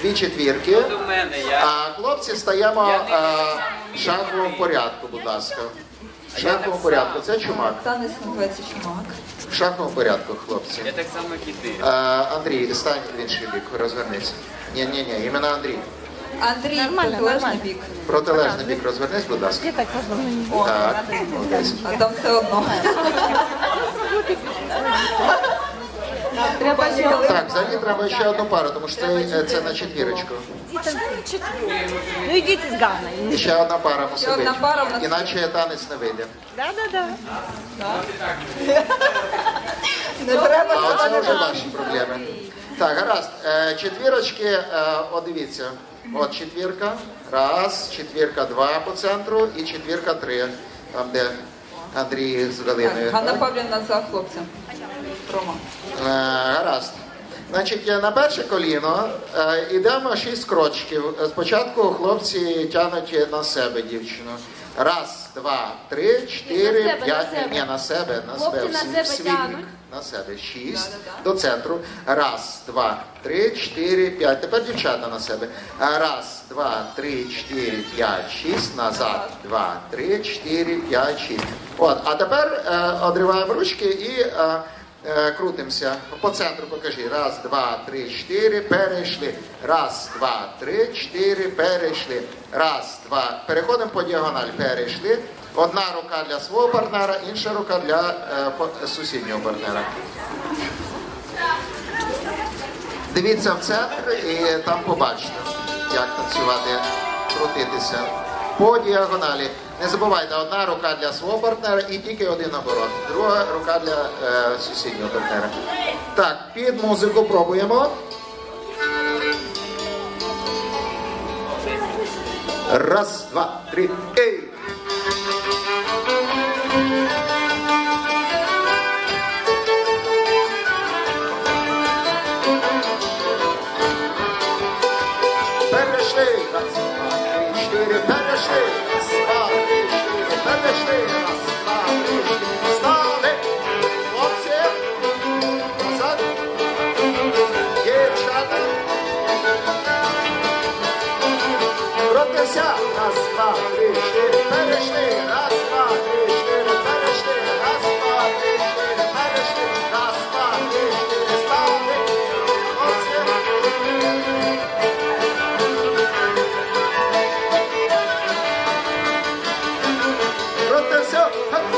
дві четвірки. А хлопці стаємо Я шаговому порядку, будь ласка. В шаговому порядку. Це чумак. Танець називається чумак. В шаговому порядку, хлопці. Я так само як і ти. Е, Андрій, стань в інший бік, розвернись. Ні, ні, ні, іменно Андрій. Андрій, протилежний бік. Протилежний бік розвернись, будь ласка. Где так можно? Так, молодець. А там все одно. Треба ще Так, взагалі треба ще одну пару, тому що це, це на четвірочку. Ну идите с Ганой. І ще одна пара мусить Ще одна бути. пара в нас- Іначе танець не вийде. Да-да-да. не треба. А оце вже ваші проблеми. Так, гаразд. Е, Четвірочки, е, о, дивіться. От четвірка. Раз, четвірка два по центру і четвірка три. Там, де Андрій з Галиною. Так, Ганна Павлівна за хлопцем. Рома. Е, Гаразд. Значить, е, на перше коліно е, йдемо шість крочків. Е, Спочатку хлопці тянуть на себе дівчину. Раз, два, три, чотири, себе, п'ять. себе. Ні, на себе, на Хлопці себе. на себе тянуть. На себе. Шість. До центру. Раз, два, три, чотири, п'ять. Тепер дівчата на себе. Раз, два, три, чотири, п'ять, шість. Назад. Два, три, чотири, п'ять, шість. От. А тепер е, одриваємо ручки і е, е, крутимося. По центру покажи. Раз, два, три, чотири. Перейшли. Раз, два, три, чотири. Перейшли. Раз, два. Переходимо по діагоналі. Перейшли. Одна рука для свого партнера, інша рука для е, сусіднього партнера. Дивіться в центр і там побачите, як танцювати, крутитися. По діагоналі. Не забувайте, одна рука для свого партнера і тільки один оборот. Друга рука для е, сусіднього партнера. Так, під музику пробуємо. Раз, два, три. Ей! Чотири. Перейшли. Раз, два, три, So.